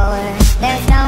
lower There's no